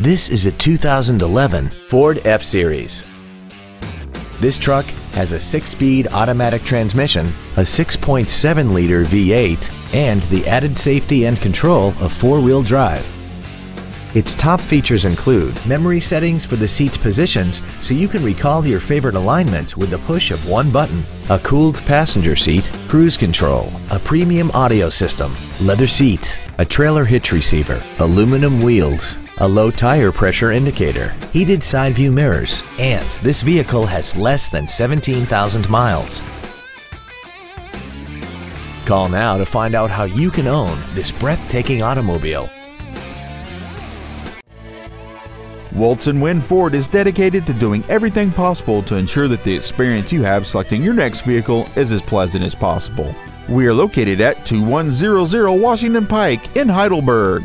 This is a 2011 Ford F-Series. This truck has a six-speed automatic transmission, a 6.7-liter V8, and the added safety and control of four-wheel drive. Its top features include memory settings for the seat's positions so you can recall your favorite alignments with the push of one button, a cooled passenger seat, cruise control, a premium audio system, leather seats, a trailer hitch receiver, aluminum wheels, a low tire pressure indicator, heated side view mirrors, and this vehicle has less than 17,000 miles. Call now to find out how you can own this breathtaking automobile. Woltz Wind Ford is dedicated to doing everything possible to ensure that the experience you have selecting your next vehicle is as pleasant as possible. We are located at 2100 Washington Pike in Heidelberg.